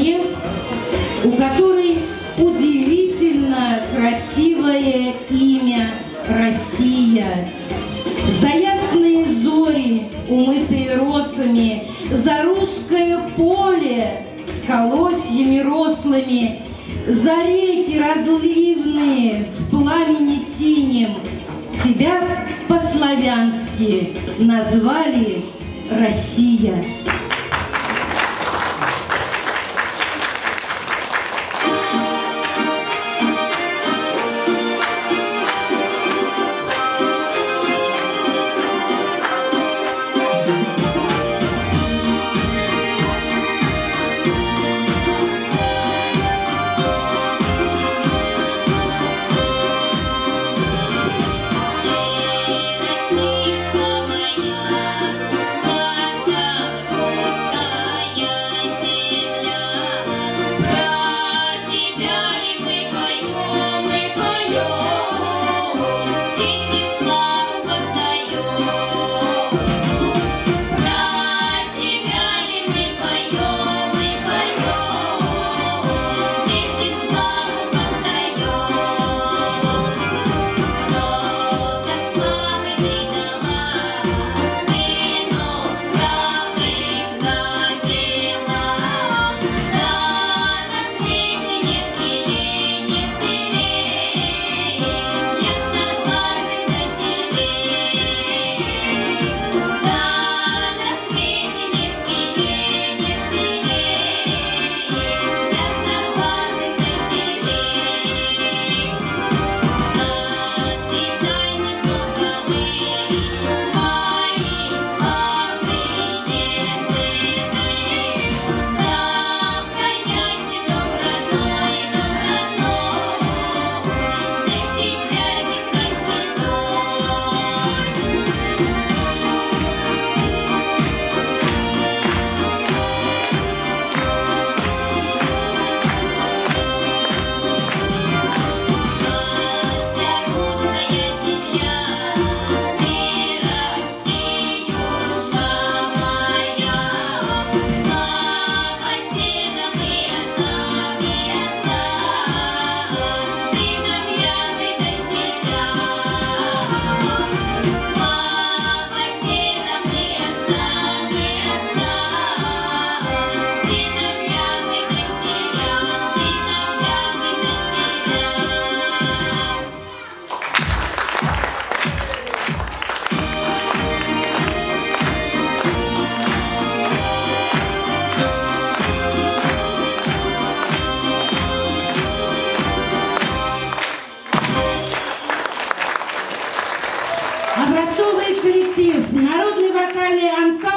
стране, у которой удивительно красивое имя Россия. За ясные зори, умытые росами, за русское поле с колосьями рослыми, за реки разливные в пламени синим, тебя по-славянски назвали Россия. Образцовый коллектив, народный вокальный ансамбль.